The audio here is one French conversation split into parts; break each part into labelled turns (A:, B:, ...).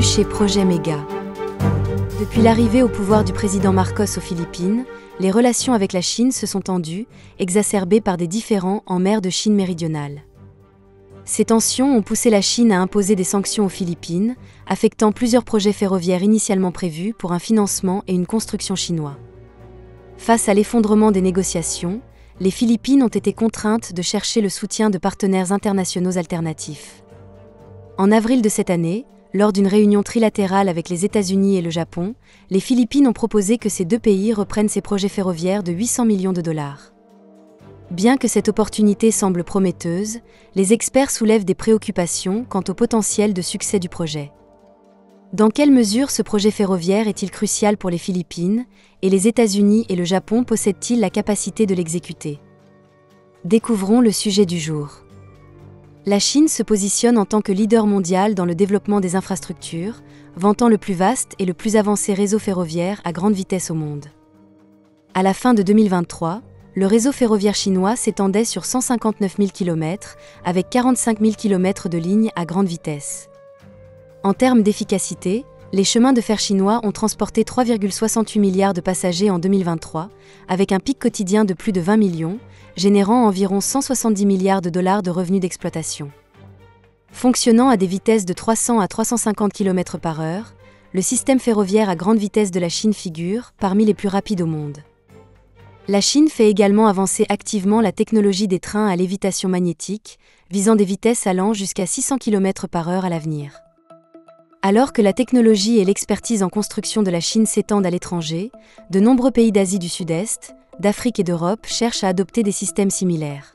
A: Chez Projet Méga. Depuis l'arrivée au pouvoir du président Marcos aux Philippines, les relations avec la Chine se sont tendues, exacerbées par des différends en mer de Chine méridionale. Ces tensions ont poussé la Chine à imposer des sanctions aux Philippines, affectant plusieurs projets ferroviaires initialement prévus pour un financement et une construction chinois. Face à l'effondrement des négociations, les Philippines ont été contraintes de chercher le soutien de partenaires internationaux alternatifs. En avril de cette année, lors d'une réunion trilatérale avec les États-Unis et le Japon, les Philippines ont proposé que ces deux pays reprennent ces projets ferroviaires de 800 millions de dollars. Bien que cette opportunité semble prometteuse, les experts soulèvent des préoccupations quant au potentiel de succès du projet. Dans quelle mesure ce projet ferroviaire est-il crucial pour les Philippines et les États-Unis et le Japon possèdent-ils la capacité de l'exécuter? Découvrons le sujet du jour la Chine se positionne en tant que leader mondial dans le développement des infrastructures, vantant le plus vaste et le plus avancé réseau ferroviaire à grande vitesse au monde. À la fin de 2023, le réseau ferroviaire chinois s'étendait sur 159 000 km, avec 45 000 km de lignes à grande vitesse. En termes d'efficacité, les chemins de fer chinois ont transporté 3,68 milliards de passagers en 2023, avec un pic quotidien de plus de 20 millions, générant environ 170 milliards de dollars de revenus d'exploitation. Fonctionnant à des vitesses de 300 à 350 km par heure, le système ferroviaire à grande vitesse de la Chine figure parmi les plus rapides au monde. La Chine fait également avancer activement la technologie des trains à lévitation magnétique, visant des vitesses allant jusqu'à 600 km par heure à l'avenir. Alors que la technologie et l'expertise en construction de la Chine s'étendent à l'étranger, de nombreux pays d'Asie du Sud-Est, d'Afrique et d'Europe cherchent à adopter des systèmes similaires.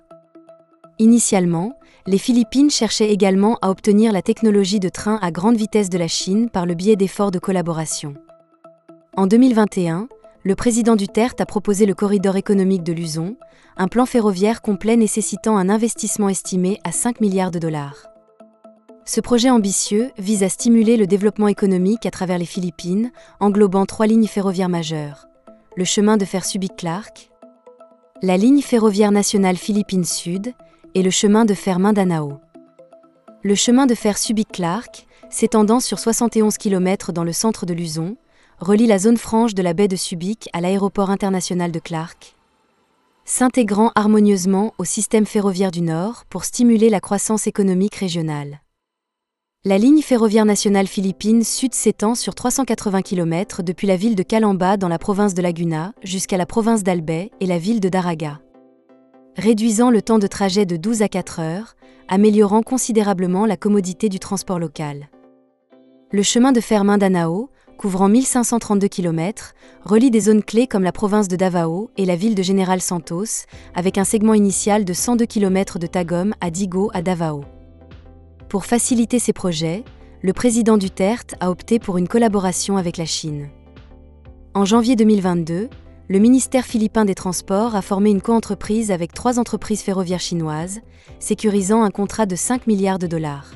A: Initialement, les Philippines cherchaient également à obtenir la technologie de train à grande vitesse de la Chine par le biais d'efforts de collaboration. En 2021, le président Duterte a proposé le corridor économique de Luzon, un plan ferroviaire complet nécessitant un investissement estimé à 5 milliards de dollars. Ce projet ambitieux vise à stimuler le développement économique à travers les Philippines, englobant trois lignes ferroviaires majeures le chemin de fer Subic-Clark, la ligne ferroviaire nationale Philippines Sud et le chemin de fer Mindanao. Le chemin de fer Subic-Clark, s'étendant sur 71 km dans le centre de Luzon, relie la zone franche de la baie de Subic à l'aéroport international de Clark, s'intégrant harmonieusement au système ferroviaire du Nord pour stimuler la croissance économique régionale. La ligne ferroviaire nationale philippine Sud s'étend sur 380 km depuis la ville de Calamba dans la province de Laguna jusqu'à la province d'Albay et la ville de Daraga. Réduisant le temps de trajet de 12 à 4 heures, améliorant considérablement la commodité du transport local. Le chemin de fer Mindanao, couvrant 1532 km, relie des zones clés comme la province de Davao et la ville de General Santos, avec un segment initial de 102 km de Tagum à Digo à Davao. Pour faciliter ces projets, le président Duterte a opté pour une collaboration avec la Chine. En janvier 2022, le ministère philippin des Transports a formé une coentreprise avec trois entreprises ferroviaires chinoises, sécurisant un contrat de 5 milliards de dollars.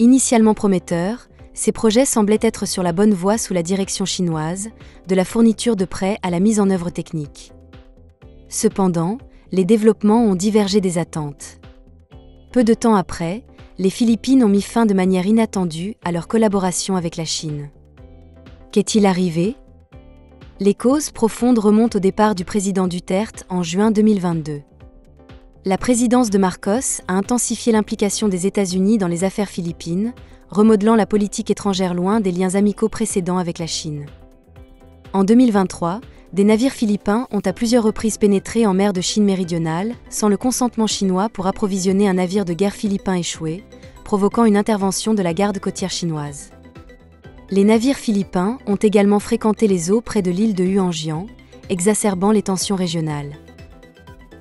A: Initialement prometteurs, ces projets semblaient être sur la bonne voie sous la direction chinoise, de la fourniture de prêts à la mise en œuvre technique. Cependant, les développements ont divergé des attentes. Peu de temps après, les Philippines ont mis fin de manière inattendue à leur collaboration avec la Chine. Qu'est-il arrivé? Les causes profondes remontent au départ du président Duterte en juin 2022. La présidence de Marcos a intensifié l'implication des États-Unis dans les affaires philippines, remodelant la politique étrangère loin des liens amicaux précédents avec la Chine. En 2023, des navires philippins ont à plusieurs reprises pénétré en mer de Chine méridionale, sans le consentement chinois pour approvisionner un navire de guerre philippin échoué, provoquant une intervention de la garde côtière chinoise. Les navires philippins ont également fréquenté les eaux près de l'île de Huanjian, exacerbant les tensions régionales.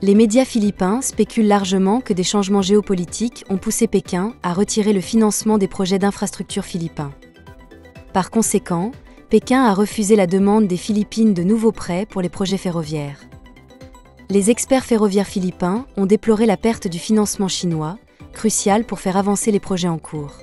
A: Les médias philippins spéculent largement que des changements géopolitiques ont poussé Pékin à retirer le financement des projets d'infrastructures philippins. Par conséquent, Pékin a refusé la demande des Philippines de nouveaux prêts pour les projets ferroviaires. Les experts ferroviaires philippins ont déploré la perte du financement chinois, crucial pour faire avancer les projets en cours.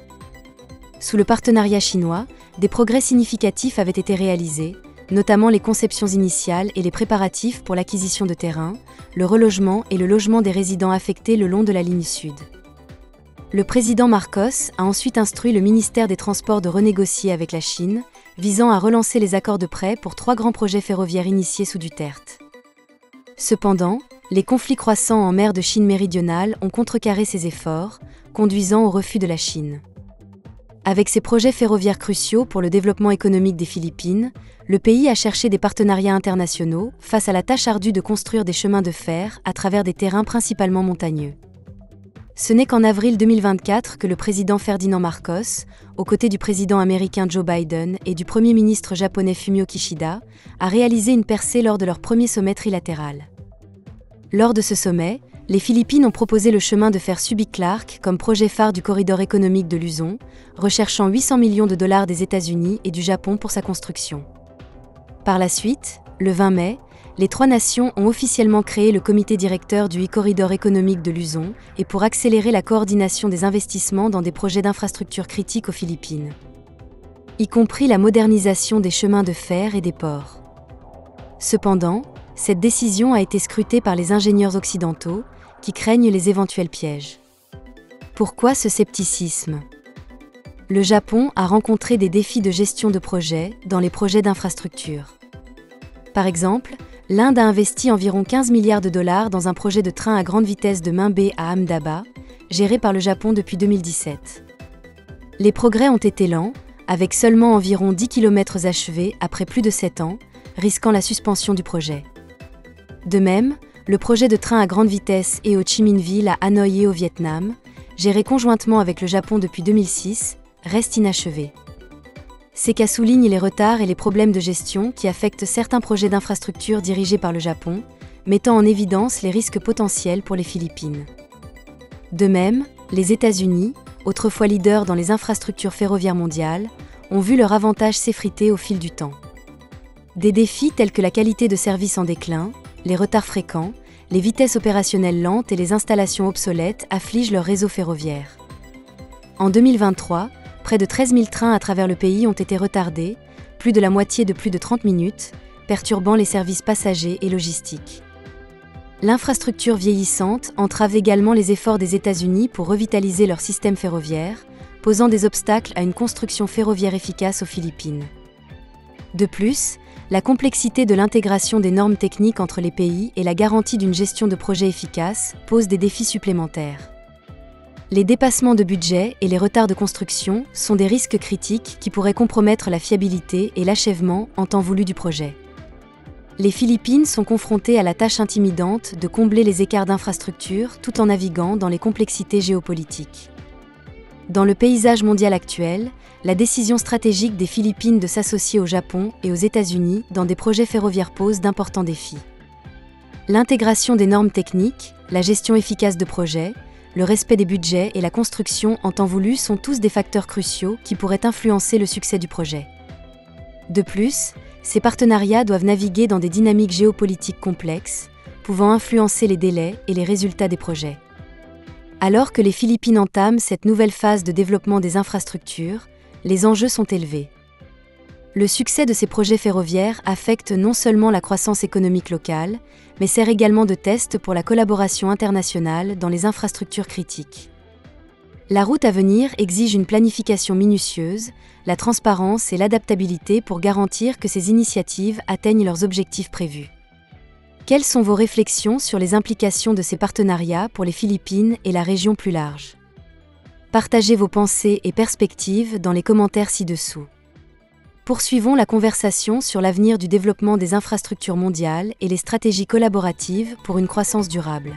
A: Sous le partenariat chinois, des progrès significatifs avaient été réalisés, notamment les conceptions initiales et les préparatifs pour l'acquisition de terrain, le relogement et le logement des résidents affectés le long de la ligne sud. Le président Marcos a ensuite instruit le ministère des Transports de renégocier avec la Chine, visant à relancer les accords de prêt pour trois grands projets ferroviaires initiés sous Duterte. Cependant, les conflits croissants en mer de Chine méridionale ont contrecarré ces efforts, conduisant au refus de la Chine. Avec ses projets ferroviaires cruciaux pour le développement économique des Philippines, le pays a cherché des partenariats internationaux face à la tâche ardue de construire des chemins de fer à travers des terrains principalement montagneux. Ce n'est qu'en avril 2024 que le président Ferdinand Marcos, aux côtés du président américain Joe Biden et du premier ministre japonais Fumio Kishida, a réalisé une percée lors de leur premier sommet trilatéral. Lors de ce sommet, les Philippines ont proposé le chemin de fer Subic-Clark comme projet phare du corridor économique de Luzon, recherchant 800 millions de dollars des États-Unis et du Japon pour sa construction. Par la suite, le 20 mai, les trois nations ont officiellement créé le comité directeur du e-corridor économique de Luzon et pour accélérer la coordination des investissements dans des projets d'infrastructures critiques aux Philippines, y compris la modernisation des chemins de fer et des ports. Cependant, cette décision a été scrutée par les ingénieurs occidentaux, qui craignent les éventuels pièges. Pourquoi ce scepticisme? Le Japon a rencontré des défis de gestion de projets dans les projets d'infrastructure. Par exemple, l'Inde a investi environ 15 milliards de dollars dans un projet de train à grande vitesse de Minbei à Ahmedabad, géré par le Japon depuis 2017. Les progrès ont été lents, avec seulement environ 10 km achevés après plus de 7 ans, risquant la suspension du projet. De même, le projet de train à grande vitesse et au Chi à Hanoï et au Vietnam, géré conjointement avec le Japon depuis 2006, reste inachevé. Ces cas soulignent les retards et les problèmes de gestion qui affectent certains projets d'infrastructures dirigés par le Japon, mettant en évidence les risques potentiels pour les Philippines. De même, les États-Unis, autrefois leaders dans les infrastructures ferroviaires mondiales, ont vu leur avantage s'effriter au fil du temps. Des défis tels que la qualité de service en déclin, les retards fréquents, les vitesses opérationnelles lentes et les installations obsolètes affligent leur réseau ferroviaire. En 2023, près de 13 000 trains à travers le pays ont été retardés, plus de la moitié de plus de 30 minutes, perturbant les services passagers et logistiques. L'infrastructure vieillissante entrave également les efforts des États-Unis pour revitaliser leur système ferroviaire, posant des obstacles à une construction ferroviaire efficace aux Philippines. De plus, la complexité de l'intégration des normes techniques entre les pays et la garantie d'une gestion de projets efficace posent des défis supplémentaires. Les dépassements de budget et les retards de construction sont des risques critiques qui pourraient compromettre la fiabilité et l'achèvement en temps voulu du projet. Les Philippines sont confrontées à la tâche intimidante de combler les écarts d'infrastructures tout en naviguant dans les complexités géopolitiques. Dans le paysage mondial actuel, la décision stratégique des Philippines de s'associer au Japon et aux États-Unis dans des projets ferroviaires pose d'importants défis. L'intégration des normes techniques, la gestion efficace de projets, le respect des budgets et la construction en temps voulu sont tous des facteurs cruciaux qui pourraient influencer le succès du projet. De plus, ces partenariats doivent naviguer dans des dynamiques géopolitiques complexes, pouvant influencer les délais et les résultats des projets. Alors que les Philippines entament cette nouvelle phase de développement des infrastructures, les enjeux sont élevés. Le succès de ces projets ferroviaires affecte non seulement la croissance économique locale, mais sert également de test pour la collaboration internationale dans les infrastructures critiques. La route à venir exige une planification minutieuse, la transparence et l'adaptabilité pour garantir que ces initiatives atteignent leurs objectifs prévus. Quelles sont vos réflexions sur les implications de ces partenariats pour les Philippines et la région plus large? Partagez vos pensées et perspectives dans les commentaires ci-dessous. Poursuivons la conversation sur l'avenir du développement des infrastructures mondiales et les stratégies collaboratives pour une croissance durable.